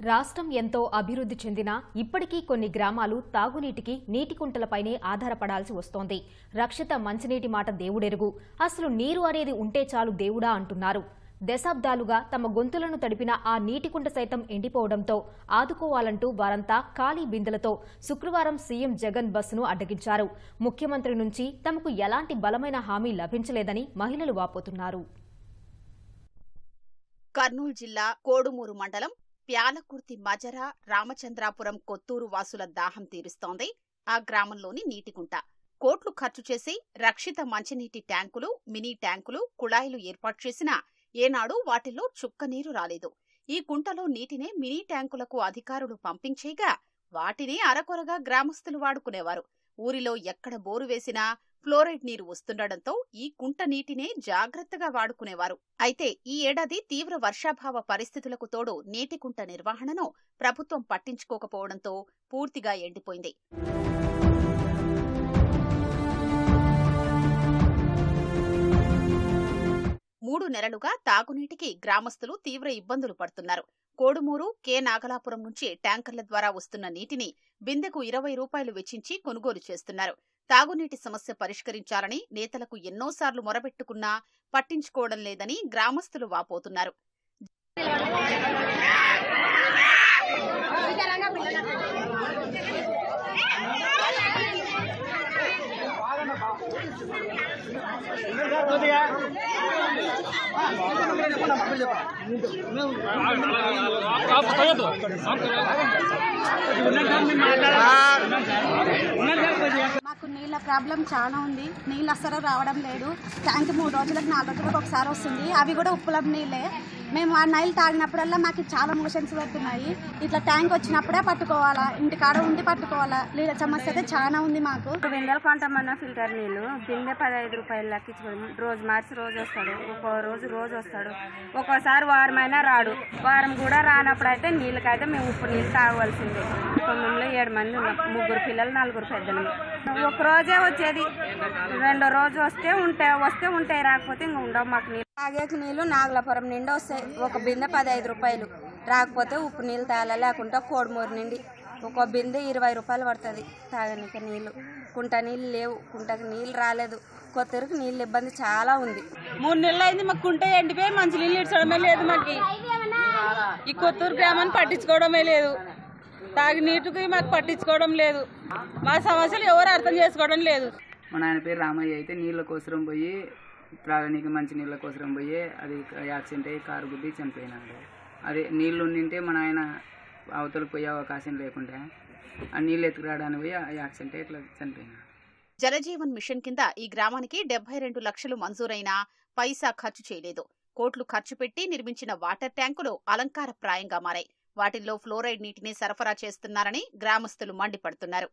రాష్ట్రం ఎంతో అభివృద్ధి చెందినా ఇప్పటికీ కొన్ని గ్రామాలు తాగునీటికి నీటి కుంటలపైనే ఆధారపడాల్సి వస్తోంది. రక్షిత మంచినీటి మాట దేవుడెరుగు. అసలు నీరు అనేది ఉంటే చాలు దేవుడా అంటున్నారు. దశాబ్దాలుగా తమ గొంతులను తడిపిన ఆ నీటి కుంట సైతం ఎండిపోవడంతో ఆదుకోవాలంటూ వారంతా ఖాళీ బిందెలతో శుక్రవారం సీఎం జగన్ బస్సును అడ్డగించారు. ముఖ్యమంత్రి నుంచి తమకు ఎలాంటి బలమైన హామీ లభించలేదని మహిళలు వాపోతున్నారు. కర్నూలు జిల్లా కోడుమూరు మండలం ప్యాలకుర్తి మజర రామచంద్రాపురం కొత్తూరు వాసుల దాహం తీరుస్తోంది. ఆ గ్రామంలోని నీటికుంట కోట్లు ఖర్చు చేసి రక్షిత మంచినీటి ట్యాంకులు మినీ ట్యాంకులు కుళాయిలు ఏర్పాటు చేసినా ఏనాడు వాటిల్లో చుక్కనీరు రాలేదు. ఈ కుంటలో నీటినే మినీ ట్యాంకులకు అధికారులు పంపించేగా వాటిని అరకొరగా గ్రామస్తులు వాడుకునేవారు. ఊరిలో ఎక్కడ బోరు వేసినా ఫ్లోరైడ్ నీరు వస్తుండటంతో ఈ కుంట నీటినే జాగ్రత్తగా వాడుకునేవారు. అయితే ఈ ఏడాది తీవ్ర వర్షాభావ పరిస్థితులకు తోడు నీటి కుంట నిర్వహణను ప్రభుత్వం పట్టించుకోకపోవడంతో పూర్తిగా ఎండిపోయింది. మూడు నెలలుగా తాగునీటికి గ్రామస్తులు తీవ్ర ఇబ్బందులు పడుతున్నారు. కోడుమూరు కె. నాగలాపురం నుంచి ట్యాంకర్ల ద్వారా వస్తున్న నీటిని బిందెకు ఇరవై రూపాయలు వెచ్చించి కొనుగోలు చేస్తున్నారు. తాగునీటి సమస్య పరిష్కరించాలని నేతలకు ఎన్నోసార్లు మొరబెట్టుకున్నా పట్టించుకోవడం లేదని గ్రామస్తులు వాపోతున్నారు. నీళ్ళ ప్రాబ్లం చాలా ఉంది. నీళ్ళు అస్సలు రావడం లేదు. ట్యాంక్ మూడు రోజులకు నాలుగు రోజులకు ఒకసారి వస్తుంది. అవి కూడా ఉప్పులం నీళ్ళే. మేము ఆ నైలు తాగినప్పుడల్లా మాకు చాలా మోషన్స్ పెడుతున్నాయి. ఇట్లా ట్యాంక్ వచ్చినప్పుడే పట్టుకోవాలా? ఇంటికాడ ఉండి పట్టుకోవాలా? నీళ్ళ సమస్య అయితే చాలా ఉంది మాకు. వెంగల్ కొంటామన్నా ఫిల్టర్ నీళ్ళు. బిందె పదహైదు రూపాయలు లెక్కించుకోవడం రోజు మార్చి రోజు వస్తాడు. ఒక్కో రోజు రోజు వస్తాడు. ఒక్కోసారి వారమైనా రాడు. వారం కూడా రానప్పుడు అయితే నీళ్ళకైతే మేము ఉప్పు నీళ్ళు తాగవలసిందే. కుటుంబంలో ఏడు మంది ఉన్నాం. ముగ్గురు పిల్లలు నలుగురు పెద్దలు. ఒక రోజే వచ్చేది. రెండో రోజు వస్తే ఉంటాయి వస్తే ఉంటాయి రాకపోతే ఇంకా ఉండవు మాకు నీళ్ళు. తాగేకి నీళ్ళు నాగలాపురం నిండి వస్తాయి. ఒక బిందె పదహైదు రూపాయలు. రాకపోతే ఉప్పు నీళ్ళు తాగాలి లేకుంటే కోడుమూరు నిండి. ఒక బిందె ఇరవై రూపాయలు పడుతుంది తాగడానికి నీళ్ళు. కుంట నీళ్ళు లేవు. కుంటకి నీళ్ళు రాలేదు. కొత్తరికి నీళ్ళు ఇబ్బంది చాలా ఉంది. మూడు నెలలు అయింది మాకు కుంట ఎండిపోయి మంచి నీళ్ళు ఇచ్చడమే లేదు మాకు. ఈ కొత్తూరు గ్రామాన్ని పట్టించుకోవడమే లేదు. తాగి నీటికి మాకు పట్టించుకోవడం లేదు. మా సమస్యలు ఎవరు అర్థం చేసుకోవడం లేదు. మా నాయన పేరు రామయ్య అయితే నీళ్ళ కోసరం పోయి త్రాగనీకి మంచి నీళ్ళ కోసరం పోయి అది యాక్సిడెంట్ అయ్యి కారు గుద్ది చనిపోయినాడు. అదే నీళ్ళు ఉండింటే మా నాయన అవతలకు పోయే అవకాశం లేకుంటే ఆ నీళ్ళు ఎత్తుకురావడానికి పోయి ఆ యాక్సిడెంట్ అయ్యి ఇట్లా చనిపోయినాడు. జలజీవన్ మిషన్ కింద ఈ గ్రామానికి డెబ్బై రెండు లక్షలు మంజూరైనా పైసా ఖర్చు చేయలేదు. కోట్లు ఖర్చు పెట్టి నిర్మించిన వాటర్ ట్యాంకులు అలంకారప్రాయంగా మారాయి. వాటిల్లో ఫ్లోరైడ్ నీటిని సరఫరా చేస్తున్నారని గ్రామస్తులు మండిపడుతున్నారు.